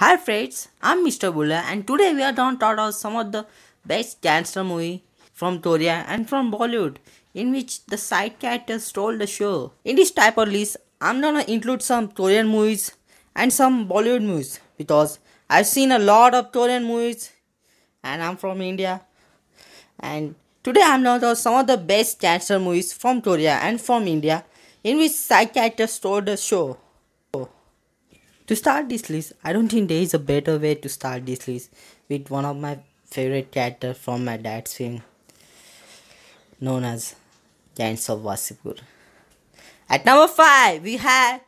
Hi friends, I'm Mr. Bulla and today we are going to talk about some of the best gangster movie from Korea and from Bollywood in which the side characters stole the show. In this type of list, I'm gonna include some Korean movies and some Bollywood movies because I've seen a lot of Korean movies and I'm from India and today I'm to talk some of the best gangster movies from Korea and from India in which side characters stole the show. To start this list, I don't think there is a better way to start this list with one of my favorite characters from my dad's film, known as Giants of Wasseypur. At number 5, we have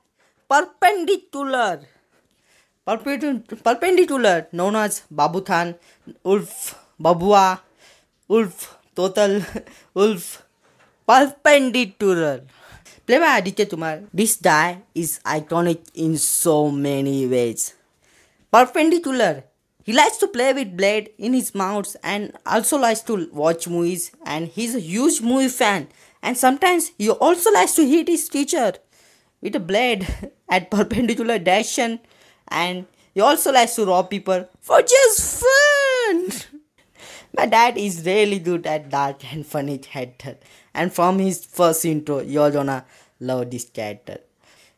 Perpendicular. Perpendicular, known as Babuthan, Ulf, Babua, Ulf, Total, Ulf, Perpendicular. By Aditya Kumar, this guy is iconic in so many ways. Perpendicular. He likes to play with blade in his mouth and also likes to watch movies and he's a huge movie fan and sometimes he also likes to hit his teacher with a blade at perpendicular direction and he also likes to rob people for just fun. My dad is really good at dark and funny character, and from his first intro, you're gonna love this character.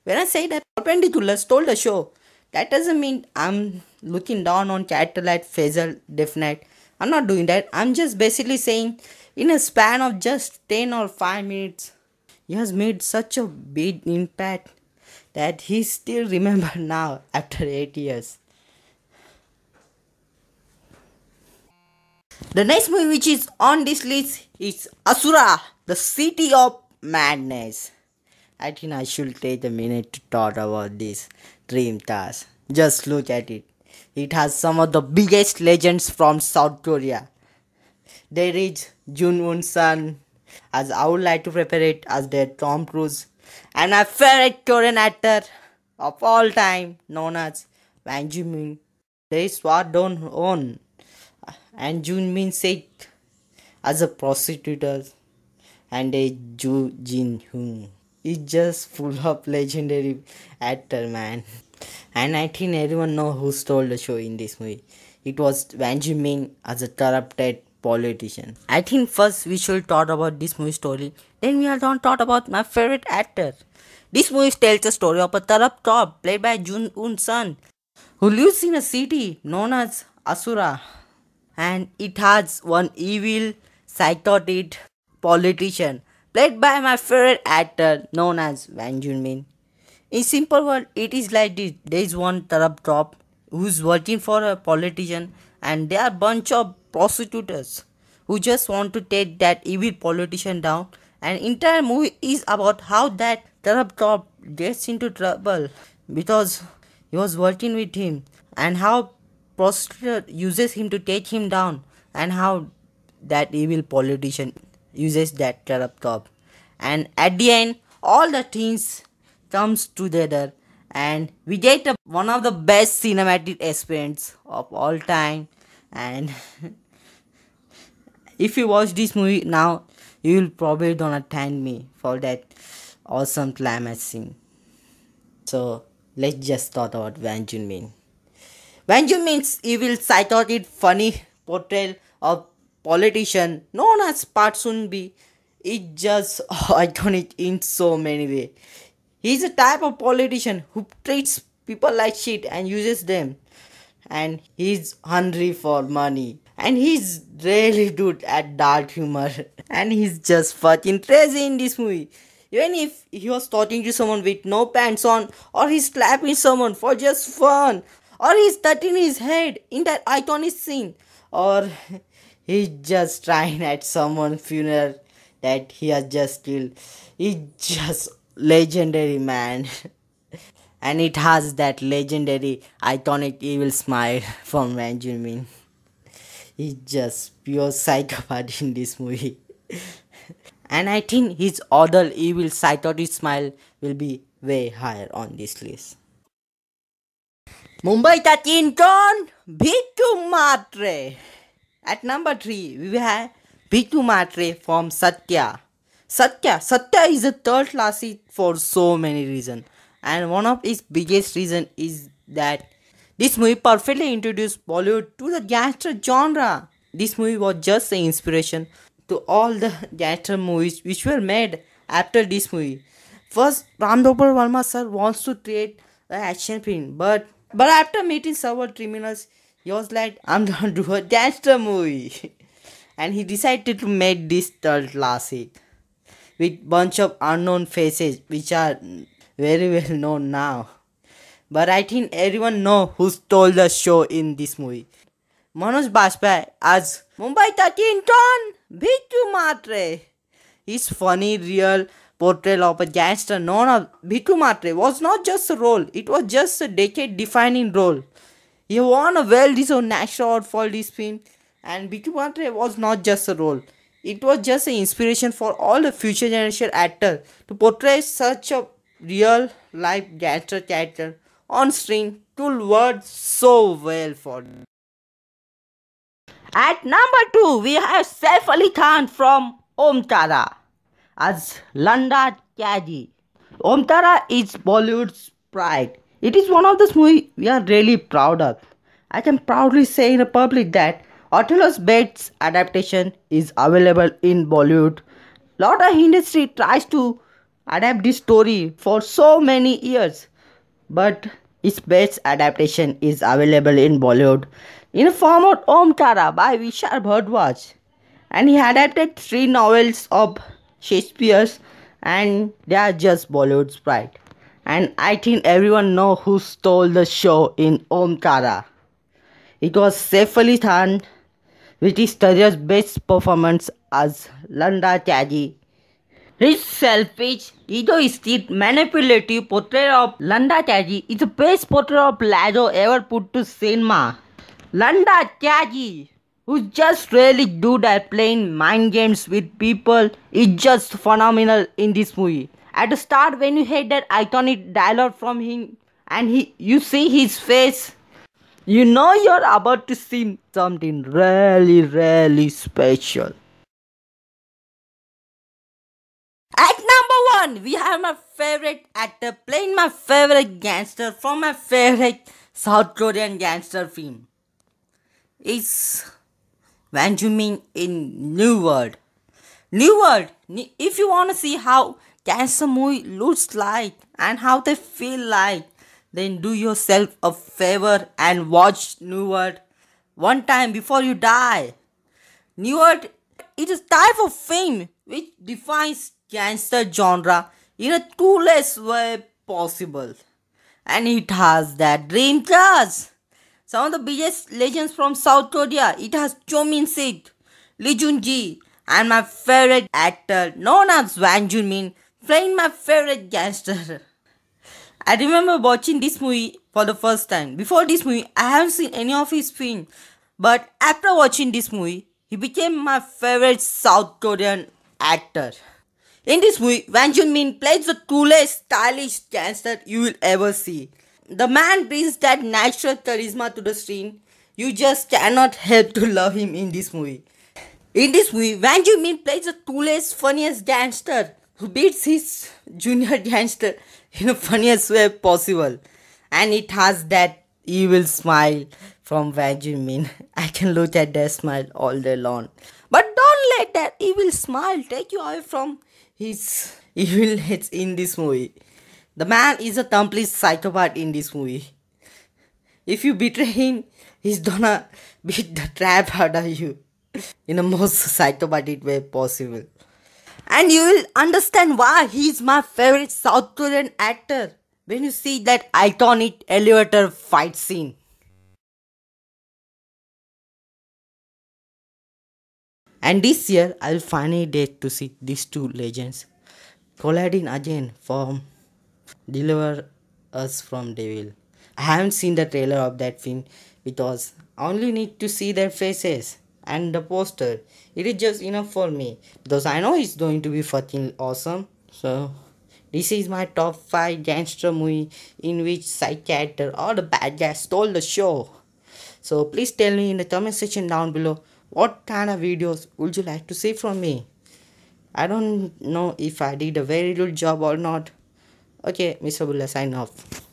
When I say that Perpendicular stole the show, that doesn't mean I'm looking down on character like Faisal Definite. I'm not doing that. I'm just basically saying, in a span of just 10 or 5 minutes, he has made such a big impact that he's still remembered now after 8 years. The next movie which is on this list is Asura, the City of Madness. I think I should take a minute to talk about this dream task. Just look at it. It has some of the biggest legends from South Korea. There is Jung Woo-sung, as I would like to prepare it as their Tom Cruise, and my favorite Korean actor of all time, known as Hwang Jung-min. There is Swat Don On and Jung Man-sik as a prostitute and a Ju Ji-hoon. It's just full of legendary actor man. And I think everyone know who stole the show in this movie. It was Hwang Jung-min as a corrupted politician. I think first we should talk about this movie story. Then we are going to talk about my favorite actor. This movie tells the story of a corrupt cop played by Jung Woo-sung who lives in a city known as Asura and it has one evil psychotic politician played by my favorite actor known as Hwang Jung-min. In simple words, it is like this. There is one corrupt cop who's working for a politician and there are bunch of prostitutes who just want to take that evil politician down and entire movie is about how that corrupt cop gets into trouble because he was working with him and how prostitute uses him to take him down and how that evil politician uses that cop and at the end all the things comes together. And we get a, one of the best cinematic experience of all time. And if you watch this movie now you will probably gonna thank me for that awesome climax scene. So let's just talk about Hwang Jung-min. Hwang Jung-min's evil, psychotic, funny portrayal of politician known as Park Sung-bae is just oh, iconic in so many ways. He's a type of politician who treats people like shit and uses them. And he's hungry for money. And he's really good at dark humor. And he's just fucking crazy in this movie. Even if he was talking to someone with no pants on, or he's slapping someone for just fun, or he's touching his head in that iconic scene, or he's just trying at someone's funeral that he has just killed. He's just legendary man. and it has that legendary iconic evil smile from Wang Junmin. He's just pure psychopath in this movie. and I think his other evil psychotic smile will be way higher on this list. Mumbai का चिंटन Bhitu Matre. at number 3, we have Bhiku Mhatre from Satya. Satya. Satya is a third classic for so many reasons. And one of its biggest reason is that This movie perfectly introduced Bollywood to the gangster genre. This movie was just the inspiration to all the gangster movies which were made after this movie. First, Ram Gopal Varma sir wants to create an action film, but but after meeting several criminals, he was like, "I'm gonna do a gangster movie," and he decided to make this third classic with bunch of unknown faces which are very well known now. But I think everyone know who stole the show in this movie. Manoj Bajpayee as Mumbai 13 Ton Bhiku Mhatre. His funny, real portrayal of a gangster known as Bhiku Mhatre was not just a role, it was just a decade defining role. He won a well deserved national award for this film, and Bhiku Mhatre was not just a role, it was just an inspiration for all the future generation actors to portray such a real life gangster character on screen to work so well for them. At number 2, we have Saif Ali Khan from Omkara as Langda Tyagi. Om Tara is Bollywood's pride. It is one of those movies we are really proud of. I can proudly say in the public that Othello's Bates adaptation is available in Bollywood. Lot of industry tries to adapt this story for so many years, but its best adaptation is available in Bollywood in the form of Omkara by Vishal Bhardwaj. And he adapted three novels of Shakespeare's and they are just Bollywood's pride. And I think everyone know who stole the show in Omkara. It was Saif Ali Khan with his career's best performance as Langda Tyagi his selfish, egoistic, manipulative portrayal of Langda Tyagi is the best portrayal of Iago ever put to cinema. Landa Kyaji, who's just really good at playing mind games with people, is just phenomenal in this movie. At the start, when you hear that iconic dialogue from him and he, you see his face, you know you're about to see something really, really special. At number one, we have my favorite actor playing my favorite gangster from my favorite South Korean gangster film. It's Wang Min in New World. New World, if you want to see how gangster movie looks like and how they feel like, then do yourself a favor and watch New World one time before you die. New World is a type of film which defines gangster genre in a coolest way possible. And it has that dream cast. Some of the biggest legends from South Korea. It has Choi Min-sik, Lee Jung-jae, and my favorite actor known as Hwang Jung-min playing my favorite gangster. I remember watching this movie for the first time. Before this movie, I haven't seen any of his films. But after watching this movie, he became my favorite South Korean actor. In this movie, Hwang Jung-min plays the coolest, stylish gangster you will ever see. The man brings that natural charisma to the screen. You just cannot help to love him in this movie. In this movie, Hwang Jung-min plays the coolest, funniest gangster who beats his junior gangster in the funniest way possible. And it has that evil smile from Hwang Jung-min. I can look at that smile all day long. But don't let that evil smile take you away from his evilness in this movie. The man is a complete psychopath in this movie. If you betray him, he's gonna beat the trap out of you in the most psychopathic way possible. And you will understand why he's my favorite South Korean actor when you see that iconic elevator fight scene. And this year, I'll finally date to see these two legends colliding again for Deliver Us from Devil. I haven't seen the trailer of that film because I only need to see their faces and the poster. It is just enough for me because I know it's going to be fucking awesome. So, this is my top 5 gangster movie in which side character or the bad guy stole the show. So, please tell me in the comment section down below what kind of videos would you like to see from me i don't know if i did a very good job or not okay mr bulla sign off